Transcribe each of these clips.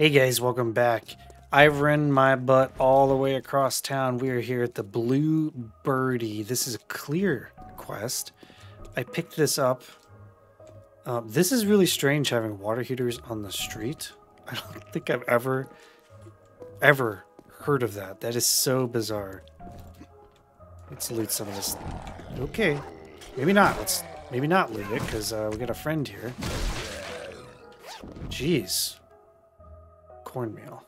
Hey guys, welcome back. I've ran my butt all the way across town. We are here at the Blue Birdie. This is a clear quest. I picked this up. Um, this is really strange having water heaters on the street. I don't think I've ever, ever heard of that. That is so bizarre. Let's loot some of this. Okay, maybe not. Let's maybe not loot it because uh, we got a friend here. Jeez cornmeal.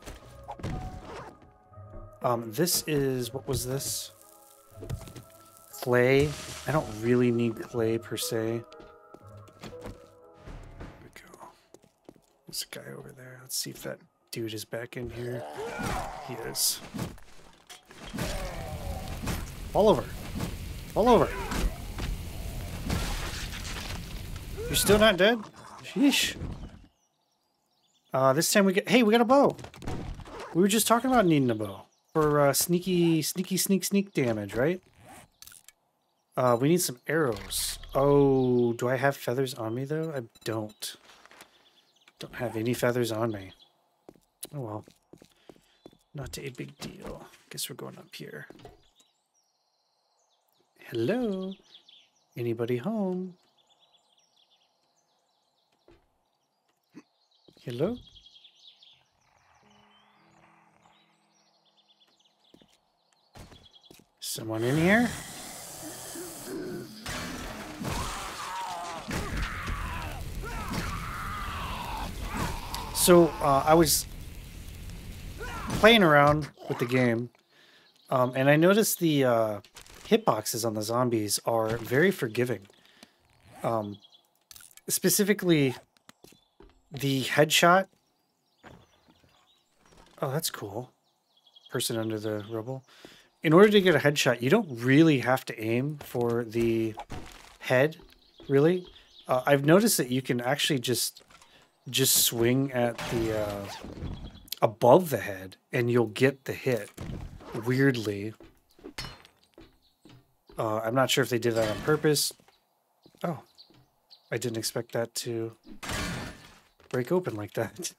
Um, this is, what was this? Clay. I don't really need clay per se. There we go. There's a guy over there. Let's see if that dude is back in here. He is. Fall over. Fall over. You're still not dead? Sheesh. Uh, this time we get, hey, we got a bow. We were just talking about needing a bow for uh, sneaky, sneaky, sneak, sneak damage, right? Uh, we need some arrows. Oh, do I have feathers on me though? I don't. Don't have any feathers on me. Oh well. Not a big deal. Guess we're going up here. Hello? Anybody home? Hello? Someone in here? So, uh, I was playing around with the game, um, and I noticed the uh, hitboxes on the zombies are very forgiving. Um, specifically, the headshot. Oh, that's cool. Person under the rubble. In order to get a headshot, you don't really have to aim for the head, really. Uh, I've noticed that you can actually just just swing at the uh, above the head, and you'll get the hit. Weirdly, uh, I'm not sure if they did that on purpose. Oh, I didn't expect that to break open like that.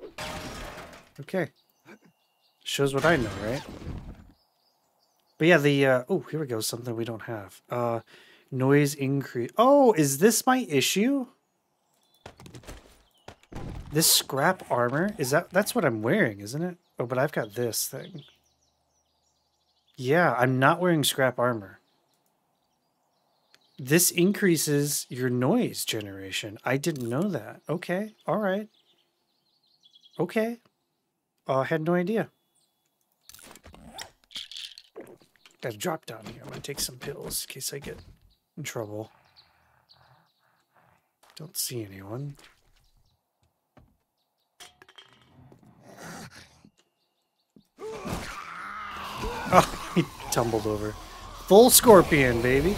okay. Shows what I know, right? But yeah, the, uh, oh, here we go, something we don't have. Uh, noise increase. Oh, is this my issue? This scrap armor? Is that, that's what I'm wearing, isn't it? Oh, but I've got this thing. Yeah, I'm not wearing scrap armor. This increases your noise generation. I didn't know that. Okay, all right. Okay. I had no idea. Gotta drop down here. I'm gonna take some pills in case I get in trouble. Don't see anyone. Oh, he tumbled over. Full scorpion, baby.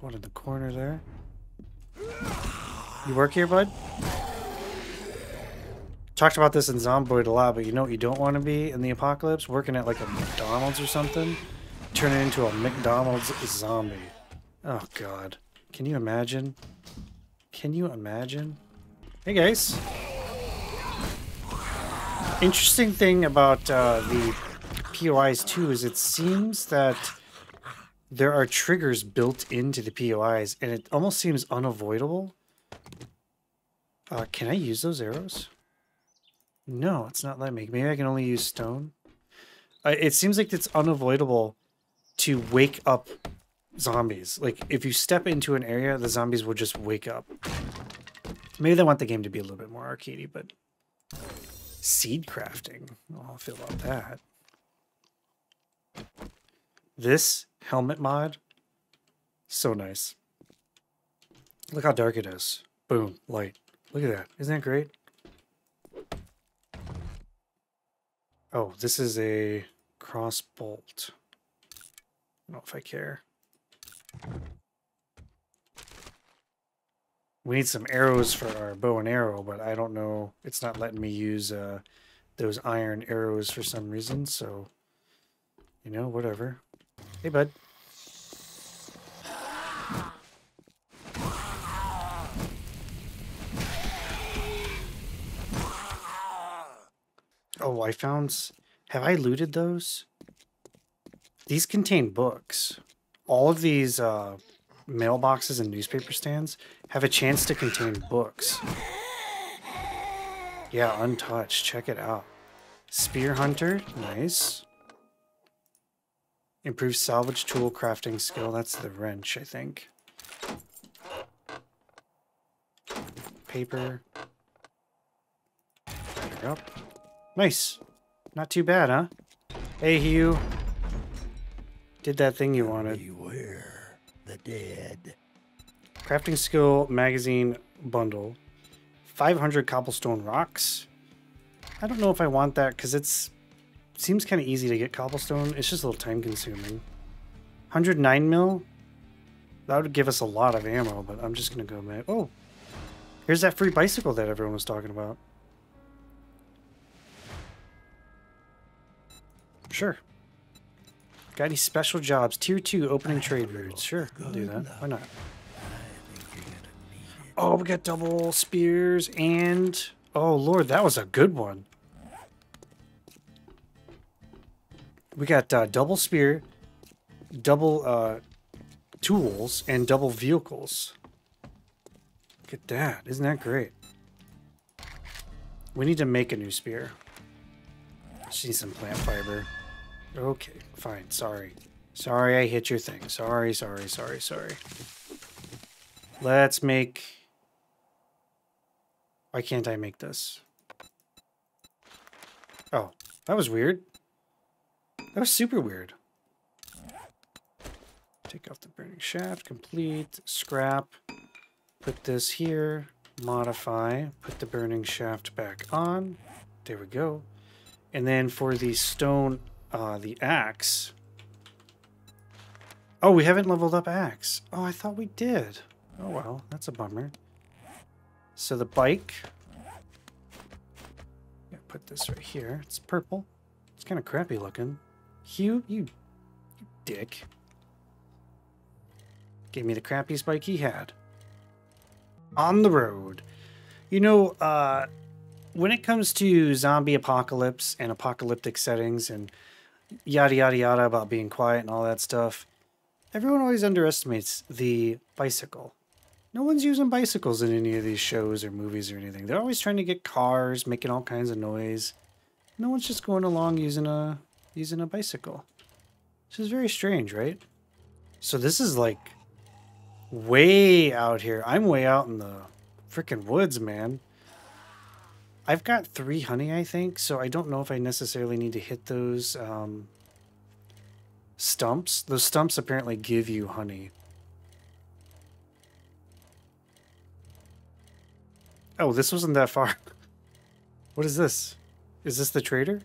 One in the corner there. You work here, bud? Talked about this in Zomboid a lot, but you know what you don't want to be in the apocalypse? Working at like a McDonald's or something? Turn it into a McDonald's zombie. Oh god. Can you imagine? Can you imagine? Hey guys. Interesting thing about uh, the POIs too is it seems that there are triggers built into the POIs, and it almost seems unavoidable. Uh, can I use those arrows? No, it's not letting me. Maybe I can only use stone. Uh, it seems like it's unavoidable to wake up zombies. Like, if you step into an area, the zombies will just wake up. Maybe they want the game to be a little bit more arcadey, but... Seed crafting. Oh, I'll feel about that. This helmet mod, so nice. Look how dark it is. Boom, light. Look at that. Isn't that great? Oh, this is a cross bolt. I don't know if I care. We need some arrows for our bow and arrow, but I don't know. It's not letting me use uh, those iron arrows for some reason, so, you know, whatever. Hey, bud. Oh, I found... Have I looted those? These contain books. All of these uh, mailboxes and newspaper stands have a chance to contain books. Yeah, untouched. Check it out. Spear Hunter. Nice. Improve salvage tool crafting skill. That's the wrench, I think. Paper. There go. Nice. Not too bad, huh? Hey, Hugh. Did that thing you wanted. Beware the dead. Crafting skill magazine bundle. 500 cobblestone rocks. I don't know if I want that because it's seems kind of easy to get cobblestone. It's just a little time consuming. 109 mil. That would give us a lot of ammo, but I'm just gonna go mad. Oh, here's that free bicycle that everyone was talking about. Sure. Got any special jobs? Tier 2 opening trade routes. Sure, I'll do that. Why not? Oh, we got double spears and... Oh, Lord, that was a good one. We got uh, double spear, double uh, tools, and double vehicles. Look at that. Isn't that great? We need to make a new spear. Just need some plant fiber. Okay, fine. Sorry. Sorry I hit your thing. Sorry, sorry, sorry, sorry. Let's make... Why can't I make this? Oh, that was weird. That was super weird. Take off the burning shaft, complete, scrap, put this here, modify, put the burning shaft back on. There we go. And then for the stone, uh, the axe. Oh, we haven't leveled up axe. Oh, I thought we did. Oh, well, that's a bummer. So the bike. Yeah, put this right here. It's purple. It's kind of crappy looking. Hugh, you, you dick. Gave me the crappiest bike he had. On the road. You know, uh, when it comes to zombie apocalypse and apocalyptic settings and yada yada yada about being quiet and all that stuff, everyone always underestimates the bicycle. No one's using bicycles in any of these shows or movies or anything. They're always trying to get cars, making all kinds of noise. No one's just going along using a using a bicycle. This is very strange, right? So this is like way out here. I'm way out in the freaking woods, man. I've got three honey, I think, so I don't know if I necessarily need to hit those um, stumps. Those stumps apparently give you honey. Oh, this wasn't that far. What is this? Is this the trader?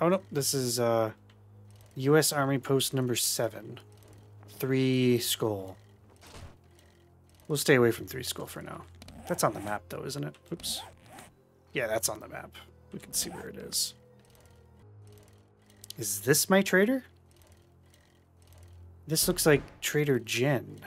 Oh no, this is uh, U.S. Army Post number seven, Three Skull. We'll stay away from Three Skull for now. That's on the map though, isn't it? Oops. Yeah, that's on the map. We can see where it is. Is this my trader? This looks like Trader Jen.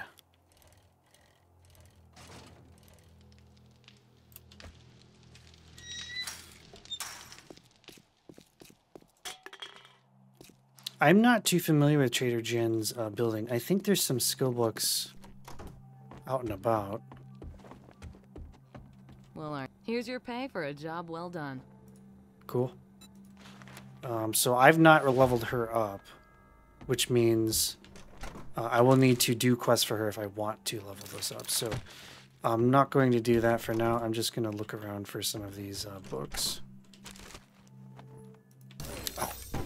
I'm not too familiar with Trader Jen's uh, building. I think there's some skill books out and about. Well, here's your pay for a job well done. Cool. Um, so I've not leveled her up, which means uh, I will need to do quests for her if I want to level this up. So I'm not going to do that for now. I'm just going to look around for some of these uh, books.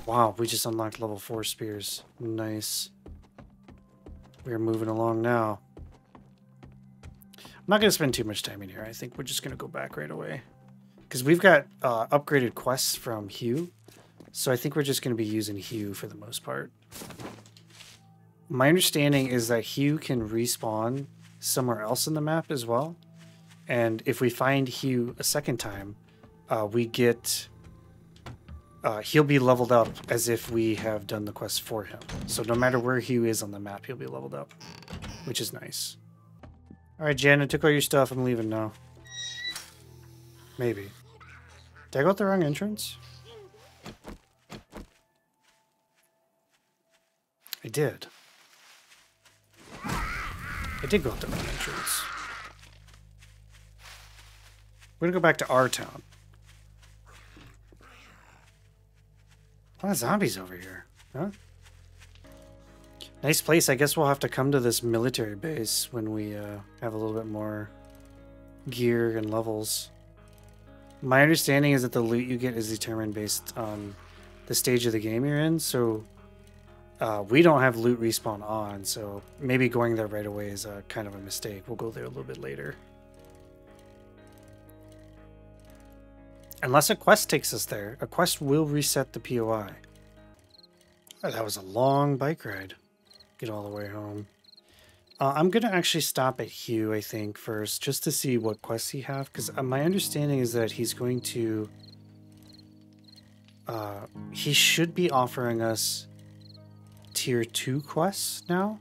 Wow, we just unlocked level 4 spears. Nice. We're moving along now. I'm not going to spend too much time in here. I think we're just going to go back right away. Because we've got uh, upgraded quests from Hugh. So I think we're just going to be using Hugh for the most part. My understanding is that Hugh can respawn somewhere else in the map as well. And if we find Hugh a second time, uh, we get uh, he'll be leveled up as if we have done the quest for him. So no matter where he is on the map, he'll be leveled up, which is nice. Alright, Jen, I took all your stuff. I'm leaving now. Maybe. Did I go out the wrong entrance? I did. I did go out the wrong entrance. We're gonna go back to our town. A lot of zombies over here, huh? Nice place. I guess we'll have to come to this military base when we uh, have a little bit more gear and levels. My understanding is that the loot you get is determined based on the stage of the game you're in, so uh, we don't have loot respawn on, so maybe going there right away is a kind of a mistake. We'll go there a little bit later. Unless a quest takes us there, a quest will reset the POI. Oh, that was a long bike ride. Get all the way home. Uh, I'm going to actually stop at Hugh, I think, first, just to see what quests he have, because uh, my understanding is that he's going to... Uh, he should be offering us tier 2 quests now.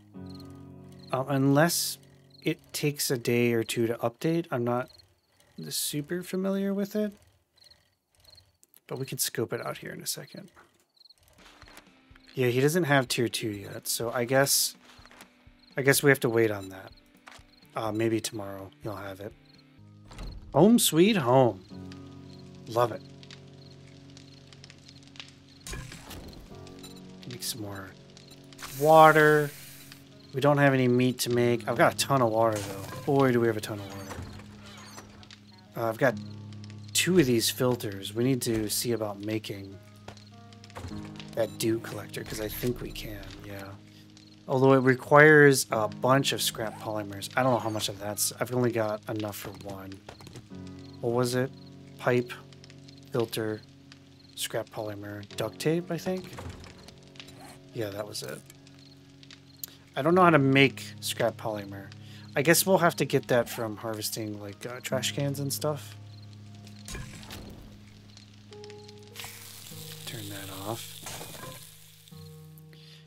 Uh, unless it takes a day or two to update. I'm not super familiar with it. But we can scope it out here in a second. Yeah, he doesn't have tier 2 yet, so I guess I guess we have to wait on that. Uh, maybe tomorrow he'll have it. Home sweet home. Love it. Make some more water. We don't have any meat to make. I've got a ton of water, though. Boy, do we have a ton of water. Uh, I've got two of these filters. We need to see about making that dew collector, because I think we can, yeah. Although it requires a bunch of scrap polymers. I don't know how much of that's... I've only got enough for one. What was it? Pipe, filter, scrap polymer, duct tape, I think? Yeah, that was it. I don't know how to make scrap polymer. I guess we'll have to get that from harvesting like uh, trash cans and stuff.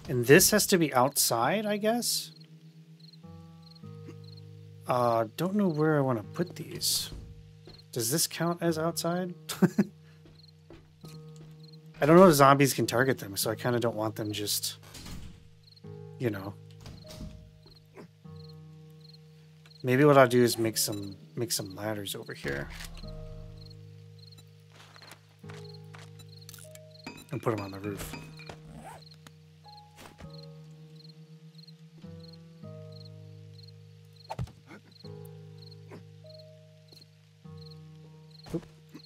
And this has to be outside, I guess? Uh, don't know where I want to put these. Does this count as outside? I don't know if zombies can target them, so I kind of don't want them just, you know. Maybe what I'll do is make some make some ladders over here. And put them on the roof.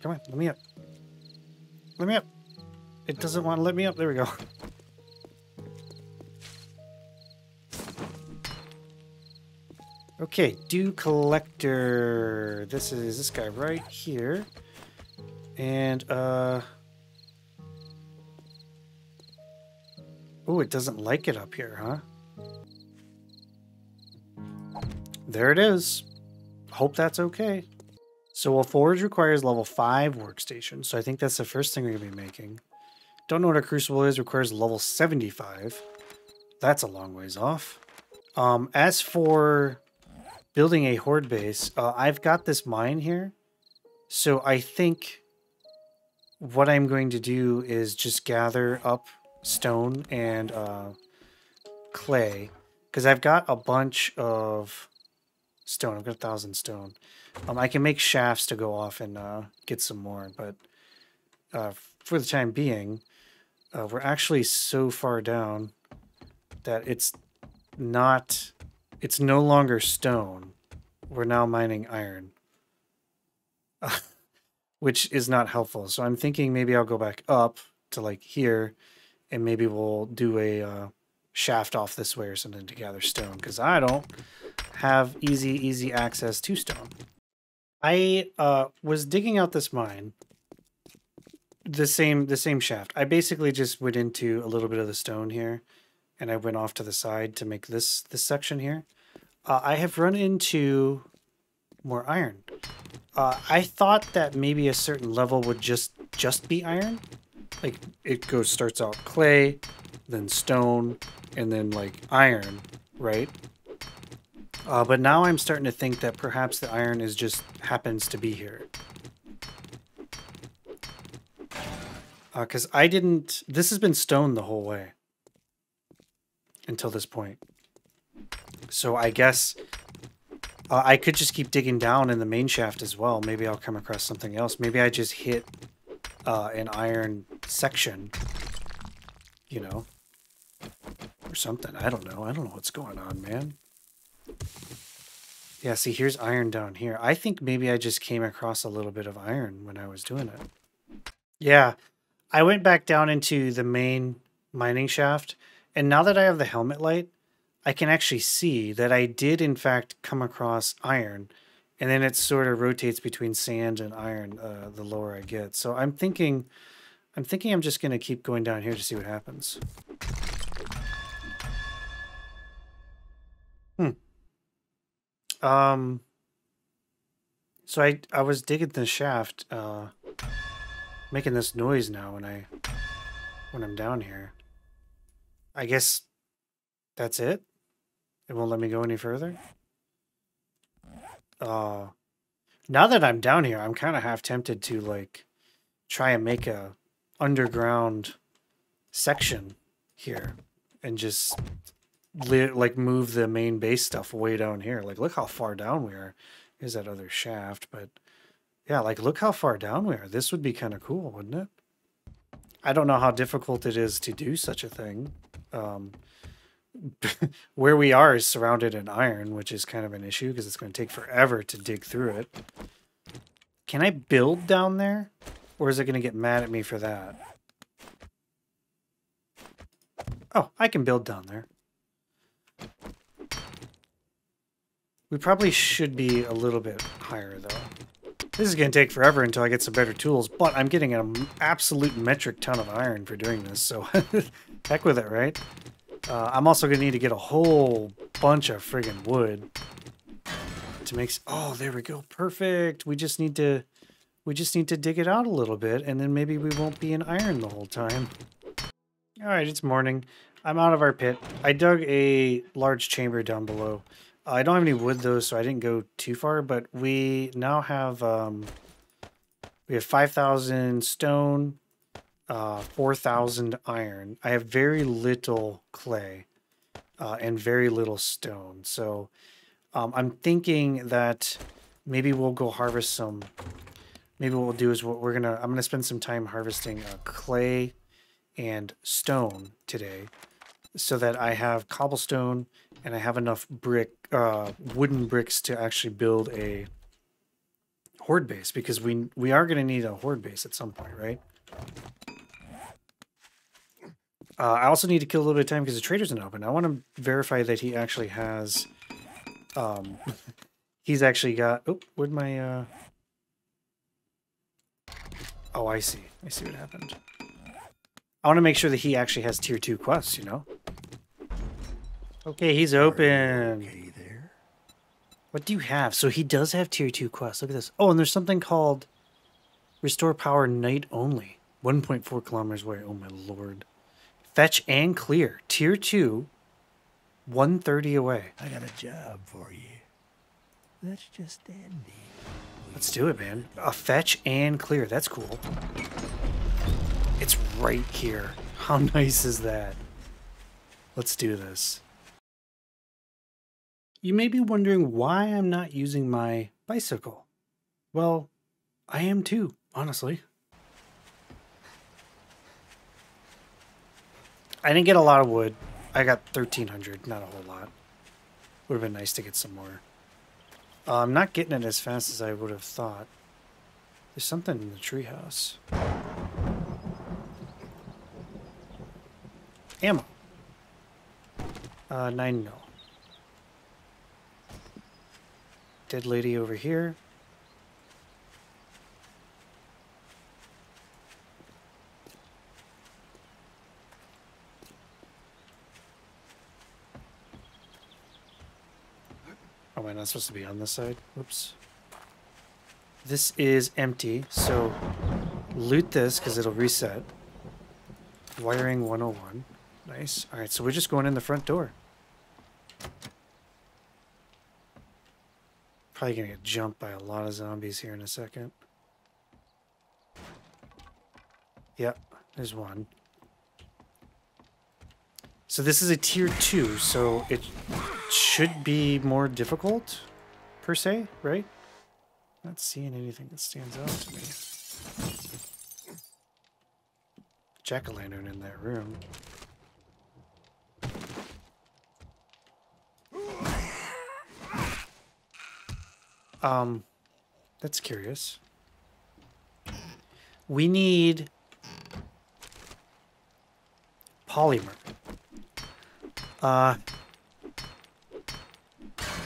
Come on, let me up. Let me up. It doesn't want to let me up. There we go. Okay, dew collector. This is this guy right here. And, uh... Oh, it doesn't like it up here, huh? There it is. Hope that's okay. So a forge requires level 5 workstation, so I think that's the first thing we're going to be making. Don't know what a crucible is, requires level 75. That's a long ways off. Um, as for building a horde base, uh, I've got this mine here. So I think what I'm going to do is just gather up stone and uh, clay. Because I've got a bunch of stone. I've got a thousand stone. Um, I can make shafts to go off and uh, get some more. But uh, for the time being, uh, we're actually so far down that it's not it's no longer stone. We're now mining iron. Which is not helpful. So I'm thinking maybe I'll go back up to like here and maybe we'll do a uh, shaft off this way or something to gather stone because I don't have easy, easy access to stone. I uh, was digging out this mine, the same the same shaft. I basically just went into a little bit of the stone here and I went off to the side to make this this section here. Uh, I have run into more iron. Uh, I thought that maybe a certain level would just just be iron. Like it goes starts out clay, then stone, and then like iron, right? Uh, but now I'm starting to think that perhaps the iron is just happens to be here. Because uh, I didn't... This has been stone the whole way. Until this point. So I guess uh, I could just keep digging down in the main shaft as well. Maybe I'll come across something else. Maybe I just hit uh, an iron section. You know. Or something. I don't know. I don't know what's going on, man. Yeah, see, here's iron down here. I think maybe I just came across a little bit of iron when I was doing it. Yeah, I went back down into the main mining shaft, and now that I have the helmet light, I can actually see that I did in fact come across iron, and then it sort of rotates between sand and iron uh, the lower I get. So I'm thinking, I'm thinking I'm just going to keep going down here to see what happens. Hmm. Um. So I I was digging the shaft, uh, making this noise now when I when I'm down here. I guess that's it. It won't let me go any further. Uh, now that I'm down here, I'm kind of half tempted to like try and make a underground section here and just like move the main base stuff way down here. Like, look how far down we are. Here's that other shaft, but yeah, like look how far down we are. This would be kind of cool, wouldn't it? I don't know how difficult it is to do such a thing. Um, where we are is surrounded in iron, which is kind of an issue because it's going to take forever to dig through it. Can I build down there? Or is it going to get mad at me for that? Oh, I can build down there. We probably should be a little bit higher, though. This is going to take forever until I get some better tools, but I'm getting an absolute metric ton of iron for doing this, so heck with it, right? Uh, I'm also going to need to get a whole bunch of friggin' wood to make... Oh, there we go. Perfect. We just need to... We just need to dig it out a little bit, and then maybe we won't be in iron the whole time. All right, it's morning. I'm out of our pit. I dug a large chamber down below. I don't have any wood though, so I didn't go too far, but we now have um, we have 5,000 stone, uh, 4,000 iron. I have very little clay uh, and very little stone. So um, I'm thinking that maybe we'll go harvest some. Maybe what we'll do is what we're gonna. I'm gonna spend some time harvesting uh, clay and stone today, so that I have cobblestone and I have enough brick, uh, wooden bricks to actually build a horde base because we we are gonna need a horde base at some point, right? Uh, I also need to kill a little bit of time because the trader's not open. I want to verify that he actually has... Um, he's actually got... Oh, where'd my... Uh... Oh, I see. I see what happened. I want to make sure that he actually has tier 2 quests, you know? Okay, he's open. Okay there. What do you have? So he does have tier 2 quests. Look at this. Oh, and there's something called Restore Power Night Only. 1.4 kilometers away. Oh, my lord. Fetch and clear. Tier 2, 130 away. I got a job for you. That's just dandy. Let's do it, man. A fetch and clear. That's cool. It's right here. How nice is that? Let's do this. You may be wondering why I'm not using my bicycle. Well, I am too, honestly. I didn't get a lot of wood. I got 1,300, not a whole lot. Would have been nice to get some more. Uh, I'm not getting it as fast as I would have thought. There's something in the treehouse. Ammo. Uh, 9 mil. Dead lady over here. Oh, am I not supposed to be on this side? Oops. This is empty, so loot this because it'll reset. Wiring 101. Nice. Alright, so we're just going in the front door. Probably gonna get jumped by a lot of zombies here in a second. Yep, there's one. So this is a tier 2, so it should be more difficult, per se, right? Not seeing anything that stands out to me. Jack-o'-lantern in that room. Um, that's curious. We need polymer. Uh,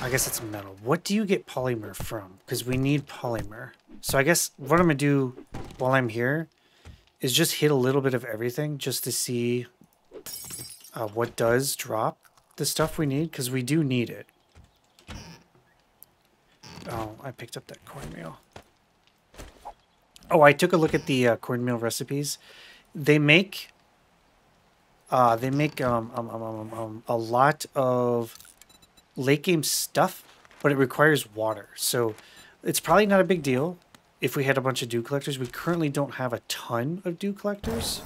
I guess it's metal. What do you get polymer from? Because we need polymer. So I guess what I'm going to do while I'm here is just hit a little bit of everything just to see uh, what does drop the stuff we need, because we do need it. I picked up that cornmeal. Oh, I took a look at the uh, cornmeal recipes. They make uh, they make um, um, um, um, um, a lot of late game stuff, but it requires water. So it's probably not a big deal if we had a bunch of dew collectors. We currently don't have a ton of dew collectors.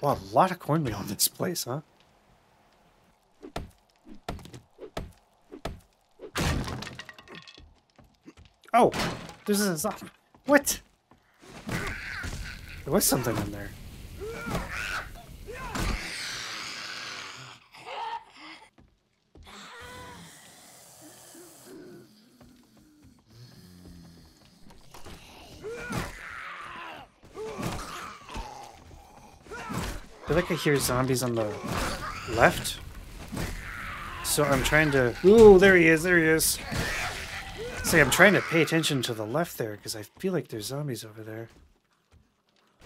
Wow, a lot of cornmeal in this place, huh? Oh, there's a zombie What? There was something in there. I feel like I hear zombies on the left. So I'm trying to... Ooh, there he is, there he is. See, I'm trying to pay attention to the left there because I feel like there's zombies over there.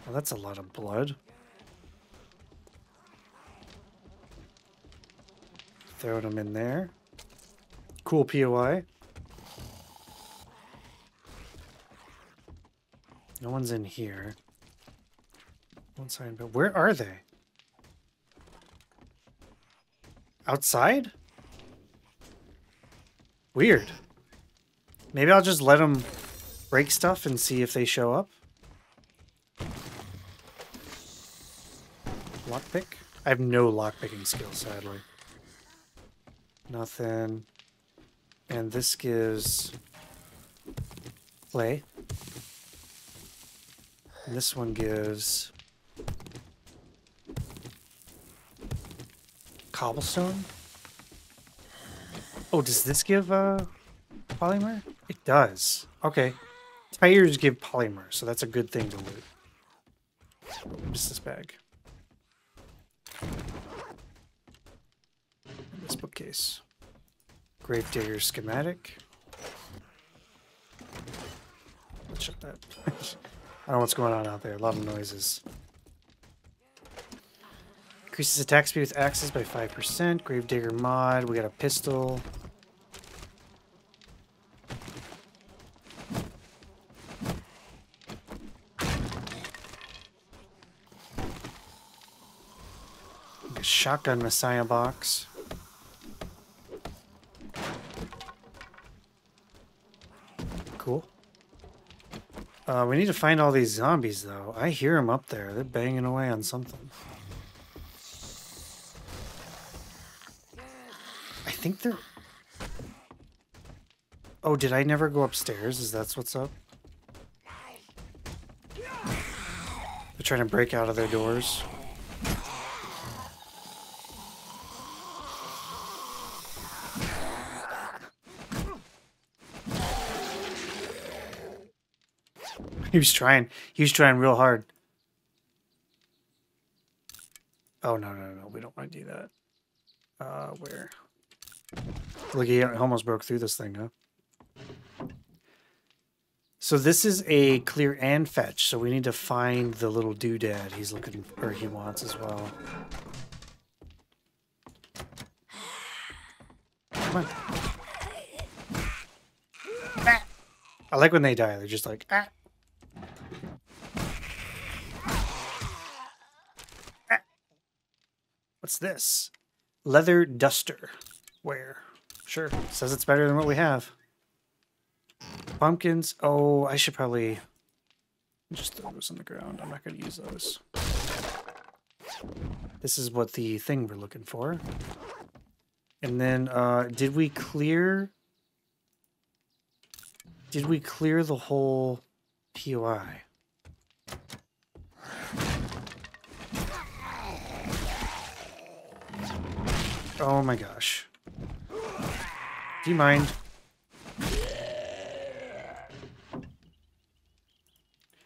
Well, that's a lot of blood. Throwing them in there. Cool POI. No one's in here. One sign, but where are they? Outside? Weird. Maybe I'll just let them break stuff and see if they show up. Lockpick? I have no lockpicking skills, sadly. Nothing. And this gives play. And this one gives cobblestone. Oh, does this give uh, polymer? It does. Okay. Tires give polymer, so that's a good thing to loot. This bag. This bookcase. Gravedigger schematic. Let's shut that. I don't know what's going on out there. A lot of noises. Increases attack speed with axes by 5%. Gravedigger mod. We got a pistol. Shotgun Messiah box. Cool. Uh, we need to find all these zombies, though. I hear them up there. They're banging away on something. I think they're... Oh, did I never go upstairs? Is that what's up? They're trying to break out of their doors. He was trying. He was trying real hard. Oh, no, no, no. We don't want to do that. Uh, where? Look, he almost broke through this thing, huh? So this is a clear and fetch, so we need to find the little doodad he's looking, or he wants as well. Come on. I like when they die. They're just like, ah. What's this? Leather duster. Where? Sure. Says it's better than what we have. Pumpkins. Oh, I should probably just throw those on the ground. I'm not going to use those. This is what the thing we're looking for. And then, uh, did we clear... Did we clear the whole POI? Oh my gosh. Do you mind?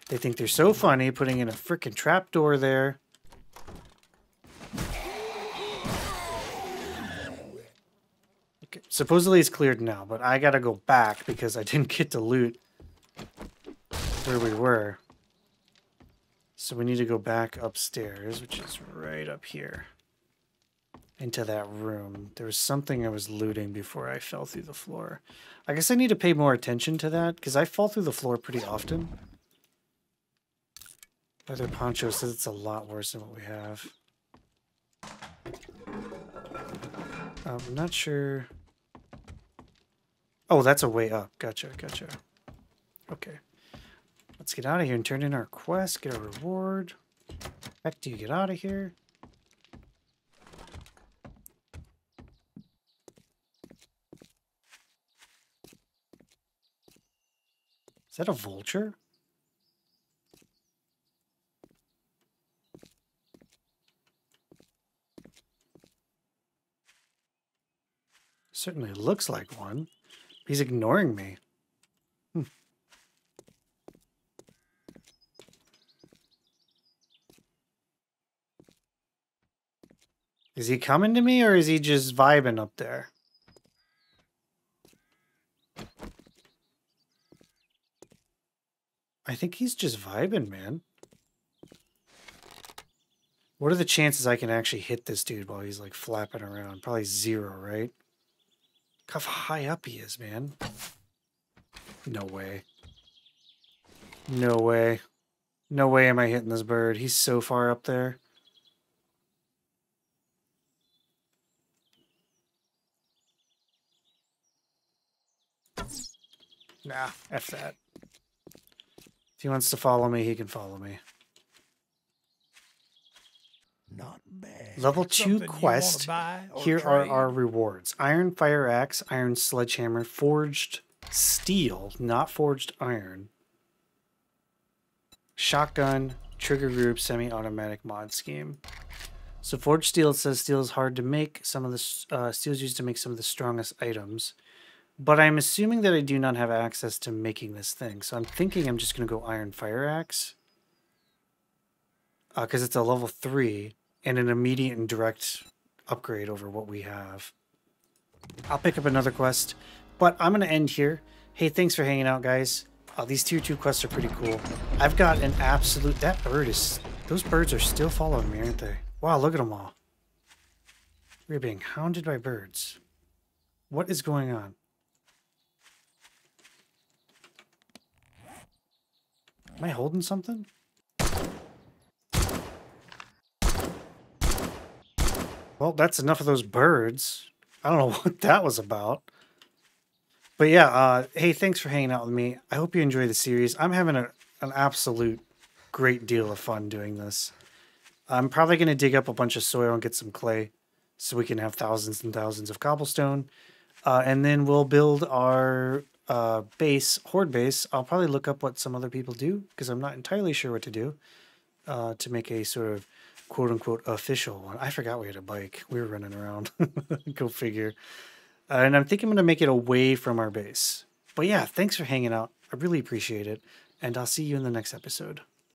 They think they're so funny putting in a freaking trapdoor there. Okay, supposedly it's cleared now, but I gotta go back because I didn't get to loot where we were. So we need to go back upstairs, which is right up here. Into that room. There was something I was looting before I fell through the floor. I guess I need to pay more attention to that, because I fall through the floor pretty often. Leather Poncho says it's a lot worse than what we have. Um, I'm not sure. Oh, that's a way up. Gotcha, gotcha. Okay. Let's get out of here and turn in our quest, get our reward. Heck do you get out of here? Is that a vulture? Certainly looks like one. He's ignoring me. Hmm. Is he coming to me or is he just vibing up there? I think he's just vibing, man. What are the chances I can actually hit this dude while he's like flapping around? Probably zero, right? Look how high up he is, man. No way. No way. No way am I hitting this bird. He's so far up there. Nah, F that. If he wants to follow me, he can follow me. Not bad. Level 2 Something quest. buy or Here are our rewards. Iron Fire Axe, Iron Sledgehammer, Forged Steel, not Forged Iron. Shotgun, Trigger Group, Semi-Automatic Mod Scheme. So Forged Steel, says steel is hard to make. Some of the s- uh, steel is used to make some of the strongest items. But I'm assuming that I do not have access to making this thing. So I'm thinking I'm just going to go Iron Fire Axe. Because it's a level 3 and an immediate and direct upgrade over what we have. I'll pick up another quest, but I'm going to end here. Hey, thanks for hanging out, guys. Uh, these tier 2 quests are pretty cool. I've got an absolute... That bird is... Those birds are still following me, aren't they? Wow, look at them all. We're being hounded by birds. What is going on? Am I holding something? Well, that's enough of those birds. I don't know what that was about. But yeah, uh, hey, thanks for hanging out with me. I hope you enjoy the series. I'm having a, an absolute great deal of fun doing this. I'm probably going to dig up a bunch of soil and get some clay so we can have thousands and thousands of cobblestone. Uh, and then we'll build our uh, base, horde base. I'll probably look up what some other people do because I'm not entirely sure what to do uh, to make a sort of quote unquote official one. I forgot we had a bike. We were running around. Go figure. Uh, and I'm thinking I'm going to make it away from our base. But yeah, thanks for hanging out. I really appreciate it. And I'll see you in the next episode.